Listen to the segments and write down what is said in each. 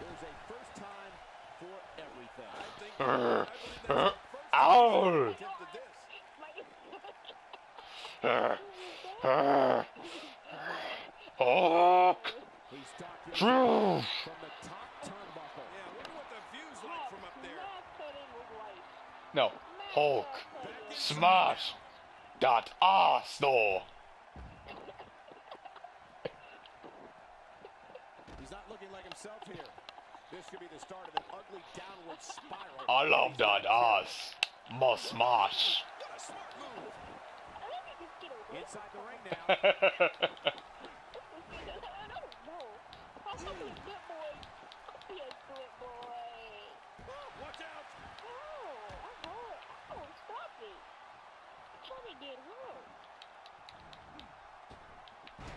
There's a first time for everything. I think. Uh, I believe that's the uh, first ow. time attempted this. Hulk. He's stopped him True. from the top turnbuckle. Yeah, wonder what the view's like from up there. No. Hulk. Smash. That ass though. He's not looking like himself here. This could be the start of an ugly downward spiral. I love that ass. Must smash. What a smart move. Inside the ring now. Watch out.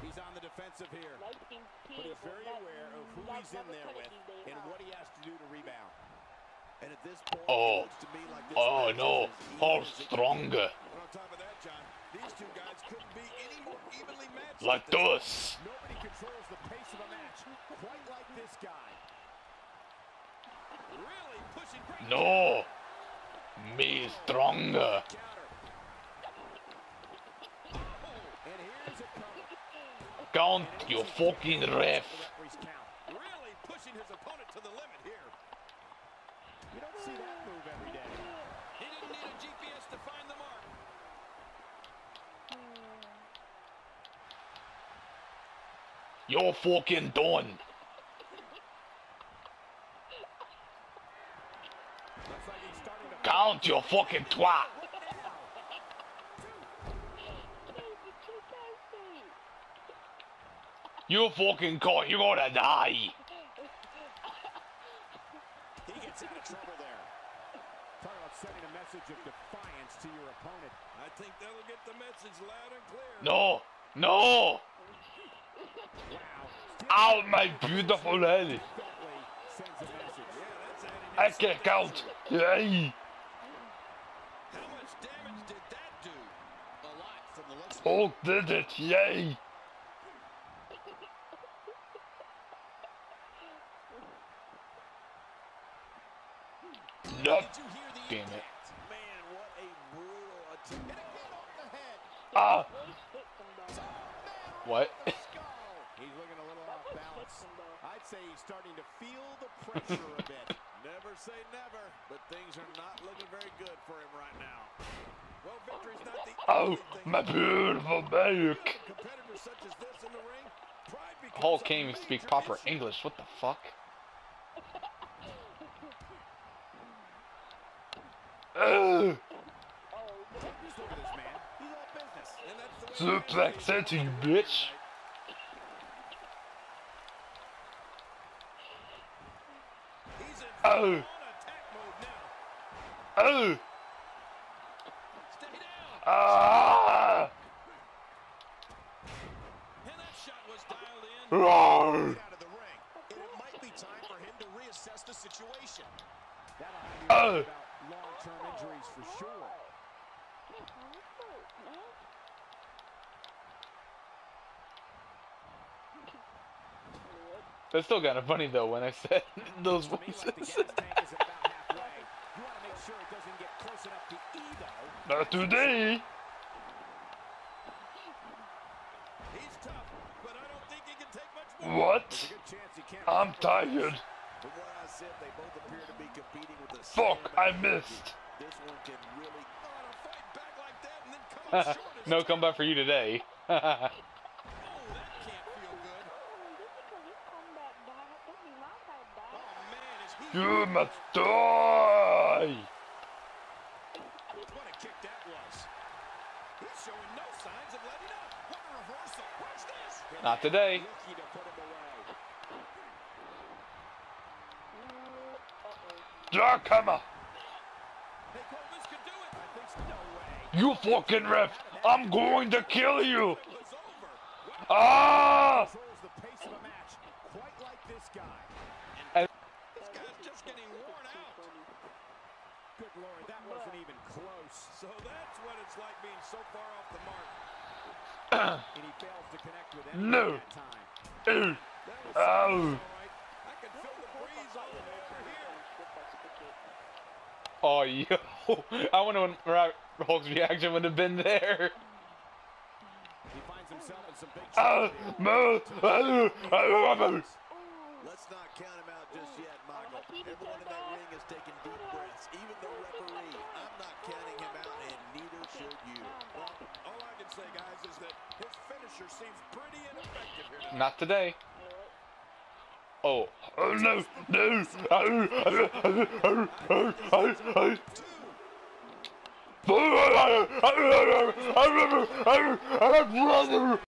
He's on the defensive here. But he's very aware of who he's in there with and what he has to do to rebound. And at this point, Oh. it looks to me like this Oh no. is as even Hulk as it can be. stronger. And on top of that, John, these two guys couldn't be any more evenly matched. Like at this this. Nobody controls the pace of a match quite like this guy. Really pushing great No. Me stronger. Counter. And here's it coming. Count your fucking ref. The referee's count. Really pushing his opponent to the limit here. You don't see that move every day. He didn't need a GPS to find the mark. You're fucking done. Looks like he's starting to Count your fucking twat. You fucking caught. You're gonna die. He gets out of trouble there. Talk about sending a message of defiance to your opponent. I think that'll get the message loud and clear. No. No. Wow. Ow, my beautiful lady. Definitely sends a message. Yeah, that's adding I insult can to count. Yay. How much damage did that do? A lot from the looks of it. Hulk did it. Yay. Nope. Did you hear the Damn it. impact? Man, what a brutal attempt. And again off the head. Ah. Man, What? He's looking a little off balance. I'd say he's starting to feel the pressure a bit. Never say never, but things are not looking very good for him right now. Well, victory's not the Oh, my beautiful back. Competitors such as this in the ring, Hulk can't even speak proper. English. What the fuck? Ugh. Just look at this man. He's all business. And that's the way it Suplex into you, bitch. Oh. full-on attack mode now. Oh. Ah. And that shot was dialed in. Roar. Out of the ring. It might be time for him to reassess the situation. That'll have you Oh. Worried about long-term injuries for sure. That's still kind of funny though when I said those To me, like voices. gas tank is about halfway. You want to make sure it doesn't get close enough to ego. Not today. Tough, I don't think he can take much more. What? There's a good chance he can't I'm tired. From what I said, they both appear to be competing with the Fuck, I amount of energy. missed. This one can really Oh, fight back like that and then come short no comeback for you today. Oh, that can't feel good. Man, is he... you must die. What a kick that was. He's showing no signs of letting up. What a reversal. Watch this. Not today. Lucky to put him away. Jack Hammer. Hey, Cole, this could do it. I think so. No way. You fucking ref. I'm going to kill you. It was over. Wow. Ah. Controls the pace of a match quite like this guy. This guy's just getting worn out. Good lord, that wasn't even close. So that's what it's like being so far off the mark. And he fails to connect with anyone No. that time. That was Ow. all right. I could feel the breeze Oh, yo. I wonder when Ra- Hulk's reaction would have been there. He finds himself in some big Ah, trouble. no. Let's not count him out just yet, Michael. Everyone in that ring is taking deep breaths, even the referee. I'm not counting him out, and neither should you. Well, all I can say, guys, is that his finisher seems pretty ineffective here. Not today. Oh, oh no, no! Oh,